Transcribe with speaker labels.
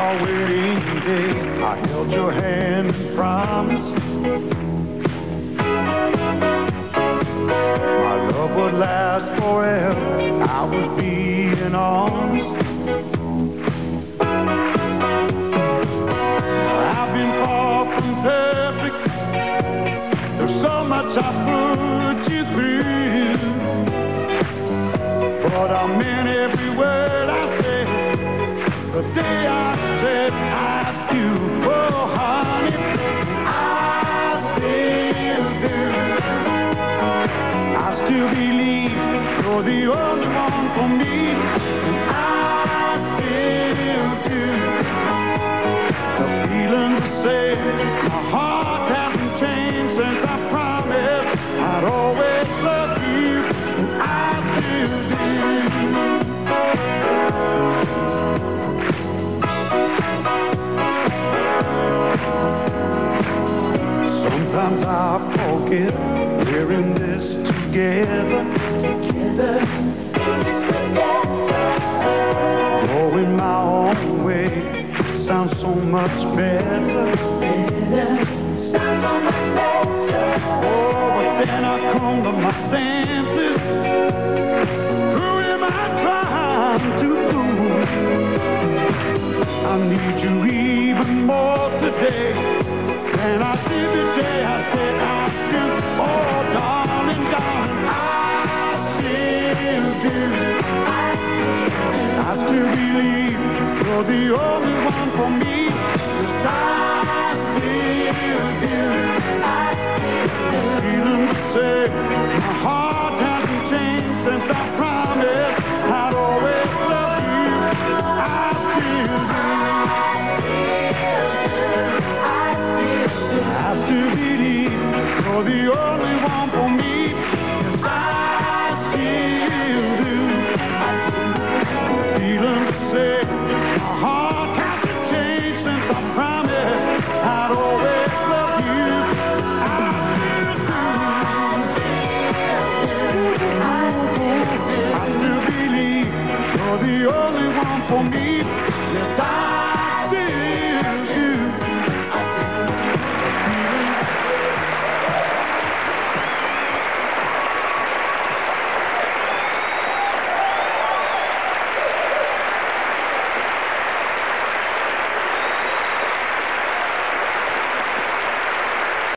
Speaker 1: our wedding day, I held your hand and promised my love would last forever. I was being honest. I've been far from perfect. There's so much I put you through, but I Still believe you're the only one for me. I still do. The the same. My heart hasn't changed since I promised I'd always love you. And I still do. Sometimes I forget we're in this together.
Speaker 2: Together together.
Speaker 1: Going my own way sounds so much better.
Speaker 2: Better. Sounds so much better.
Speaker 1: Oh, but then I come to my senses. Who am I trying to fool? I need you even more today than I did I still do.
Speaker 2: I still
Speaker 1: believe you're the only one for me. 'Cause I still do.
Speaker 2: I still do.
Speaker 1: Feeling the same. My heart hasn't changed since I promised I'd always love you. I still do.
Speaker 2: I still do.
Speaker 1: I still believe you're the only one come for me. Yes, I.